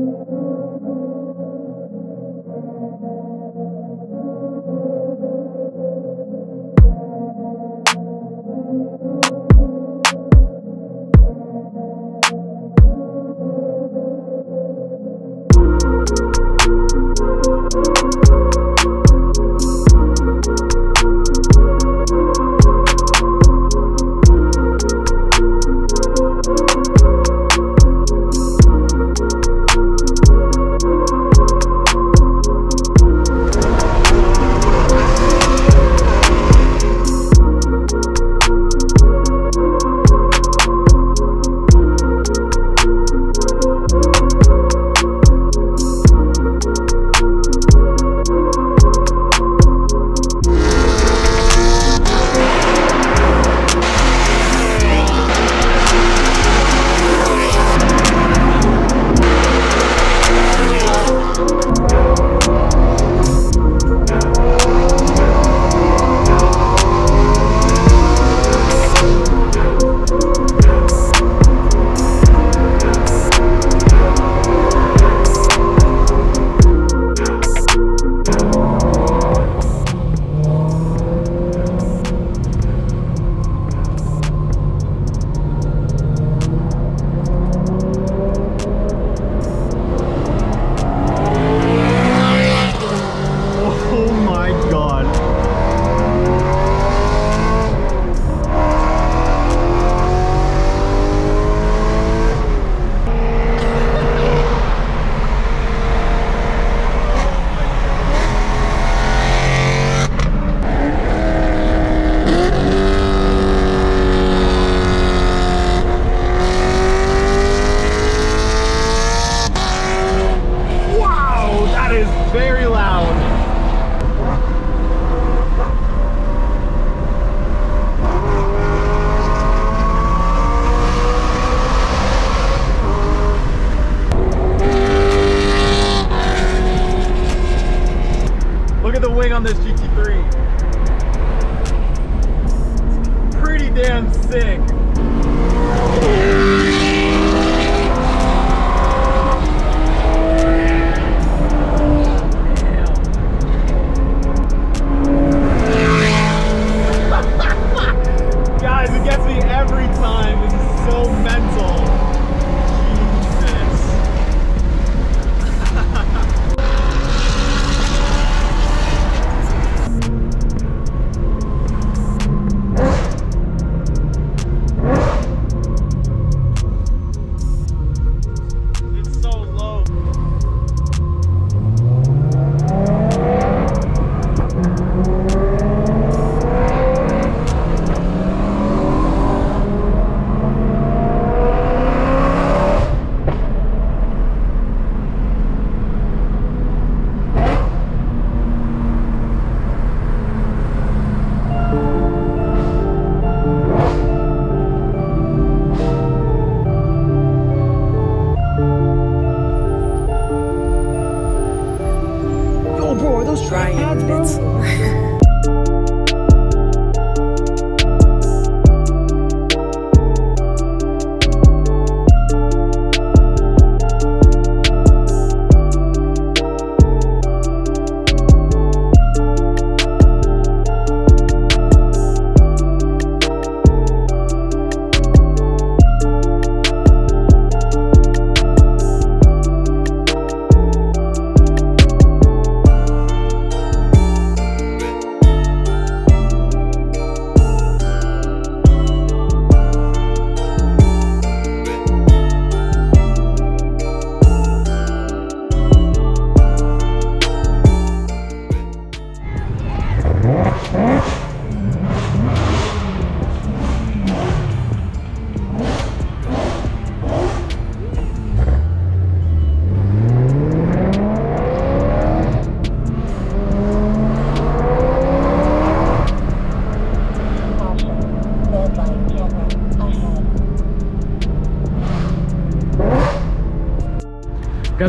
Thank you.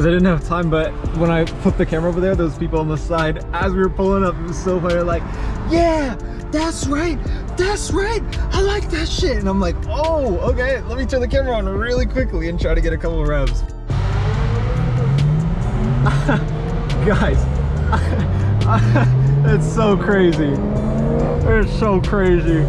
Guys, I didn't have time, but when I flipped the camera over there, those people on the side, as we were pulling up, it was so funny. Like, yeah, that's right, that's right. I like that shit. And I'm like, oh, okay, let me turn the camera on really quickly and try to get a couple of revs. Guys, it's so crazy. It's so crazy.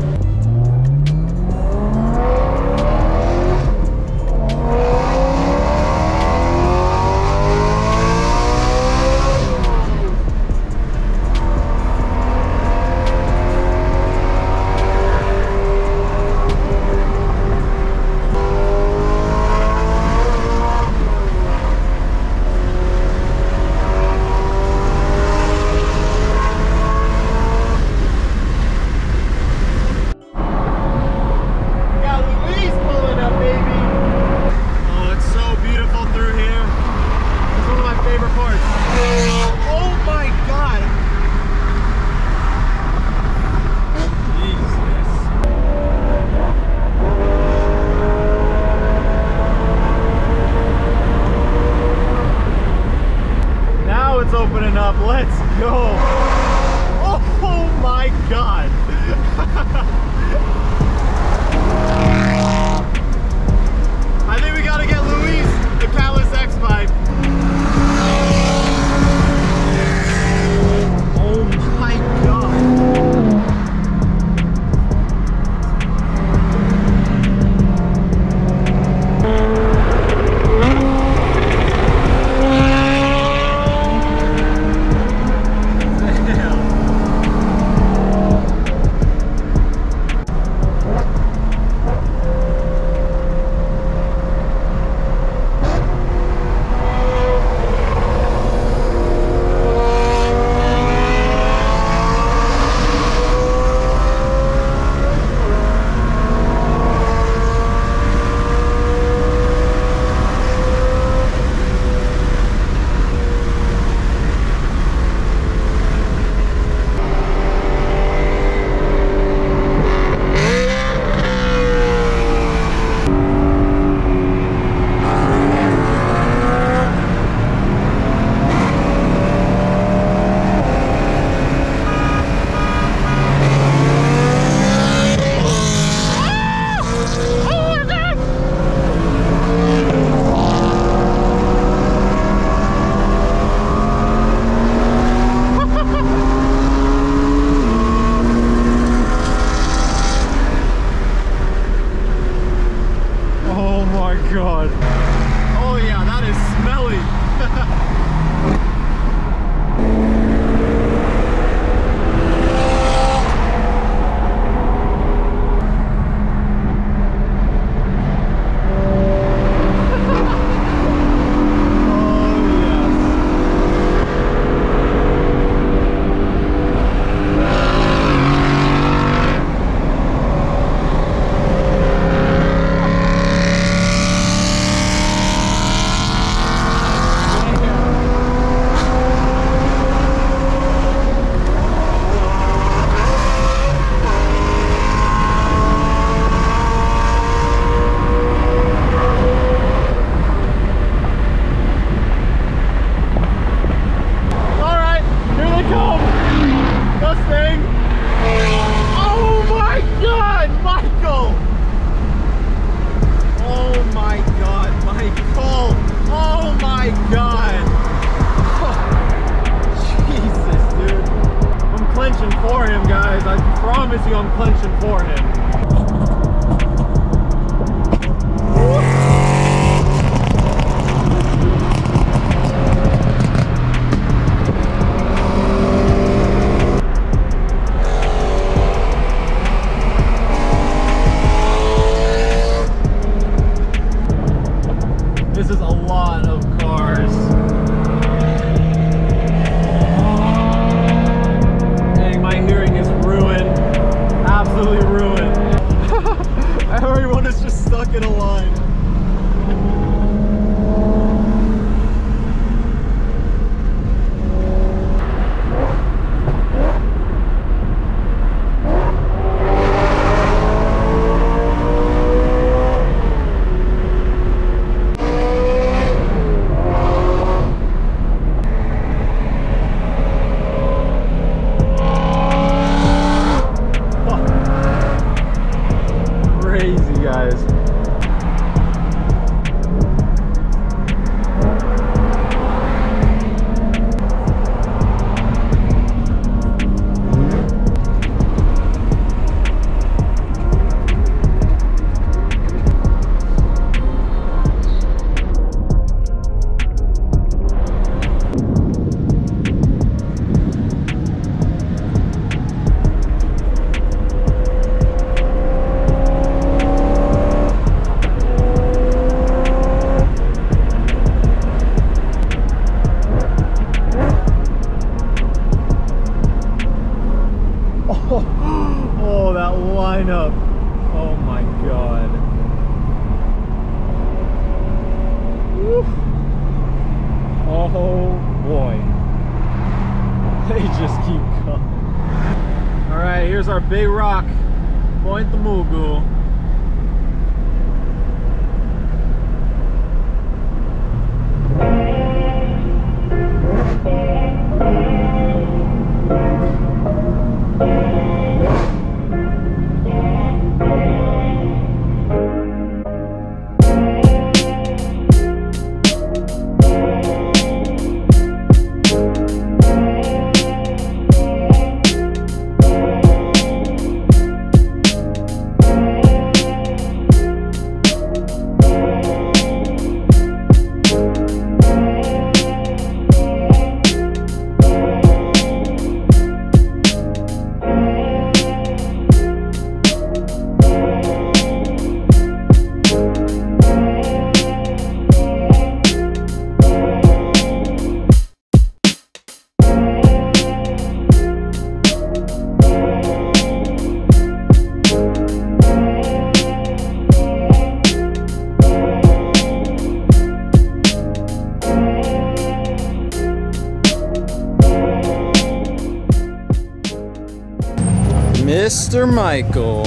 Mr. Michael.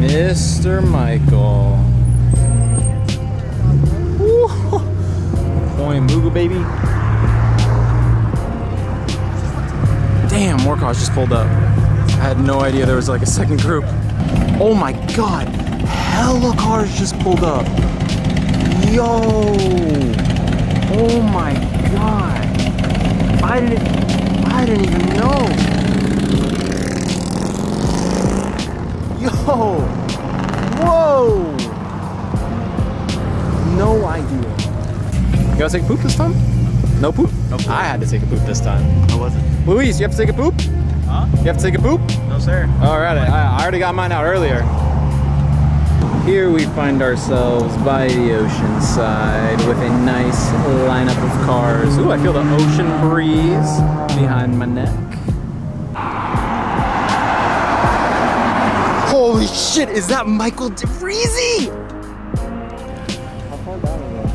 Mr. Michael. Woo. Point Mugu, baby. Damn, more cars just pulled up. I had no idea there was like a second group. Oh my god. Hella cars just pulled up. Yo. Oh my god. I didn't I didn't even know. Yo! Whoa! No idea. You gotta take a poop this time? No poop? No poop. I had to take a poop this time. How was it? Luis, you have to take a poop? Huh? You have to take a poop? No, sir. Alright, I, I already got mine out earlier. Here we find ourselves by the ocean side with a nice lineup of cars. Ooh, I feel the ocean breeze behind my neck. Holy shit, is that Michael DeFreezy?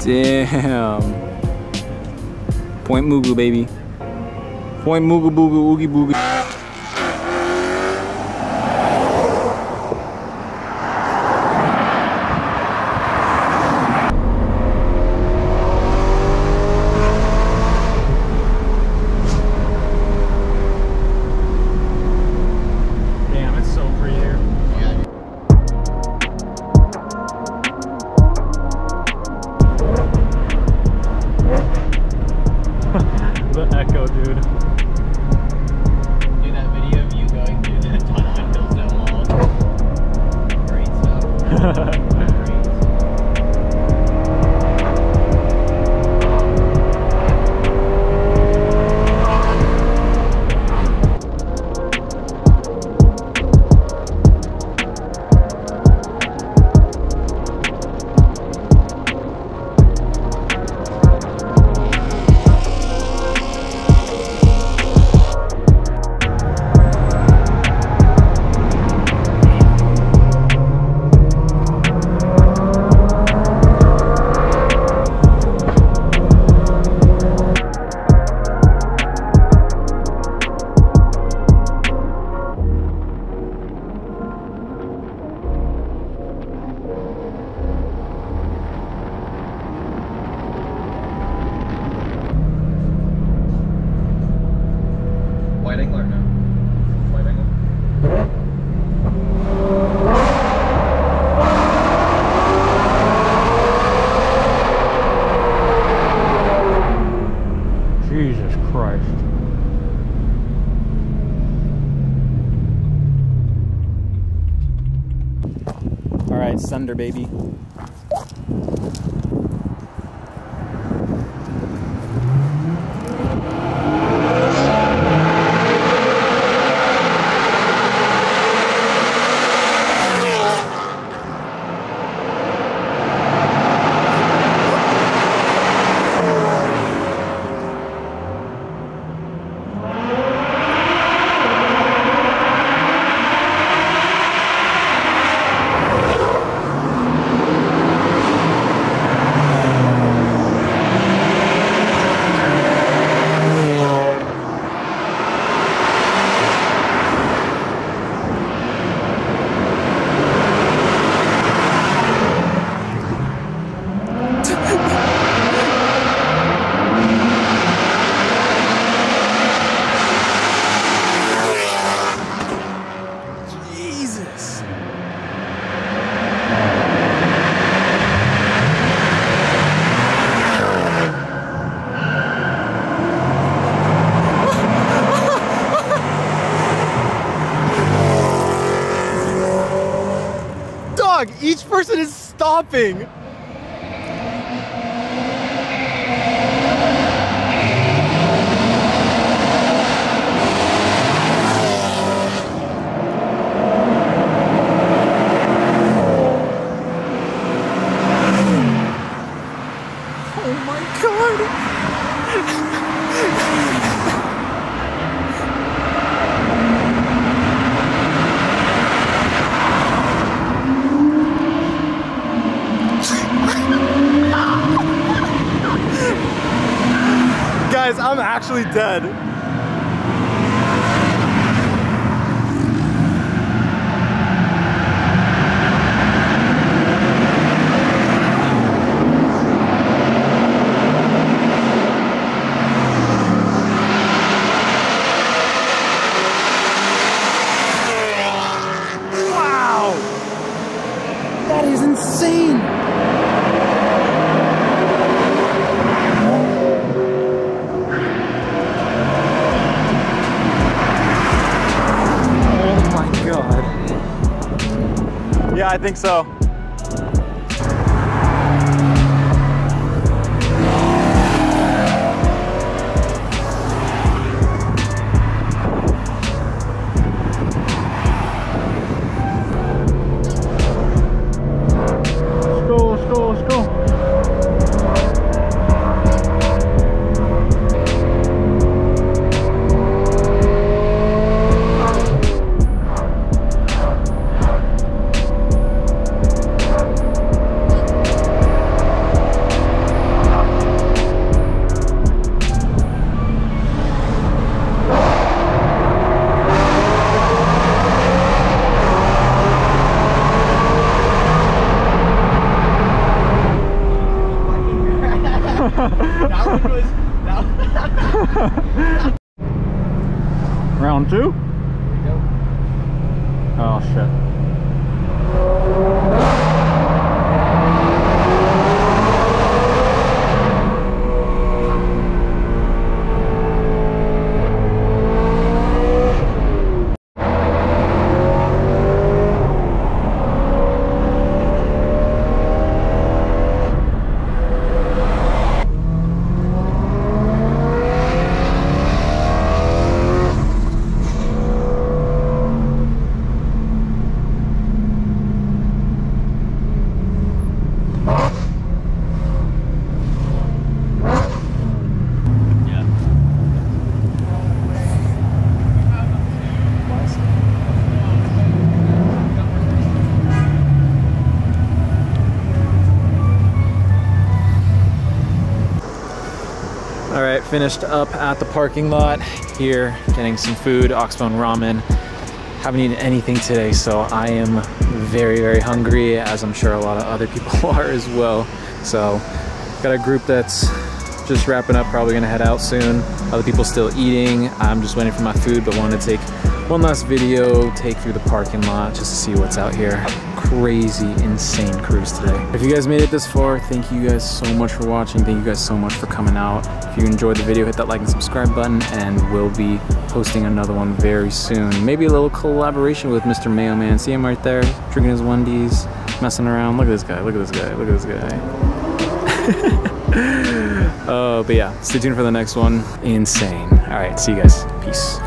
Damn. Point Mugu, baby. Point Mugu Boogu Oogie Boogie. shopping. I'm dead. Wow! That is insane! I think so. Right, finished up at the parking lot here, getting some food, Oxbone ramen. Haven't eaten anything today, so I am very, very hungry, as I'm sure a lot of other people are as well. So, got a group that's just wrapping up, probably gonna head out soon. Other people still eating. I'm just waiting for my food, but wanted to take one last video, take through the parking lot just to see what's out here. Crazy, insane cruise today. If you guys made it this far, thank you guys so much for watching. Thank you guys so much for coming out. If you enjoyed the video, hit that like and subscribe button, and we'll be posting another one very soon. Maybe a little collaboration with Mr. Mayo Man. See him right there, drinking his Wendy's, messing around. Look at this guy, look at this guy, look at this guy. uh, but yeah, stay tuned for the next one. Insane. All right, see you guys. Peace.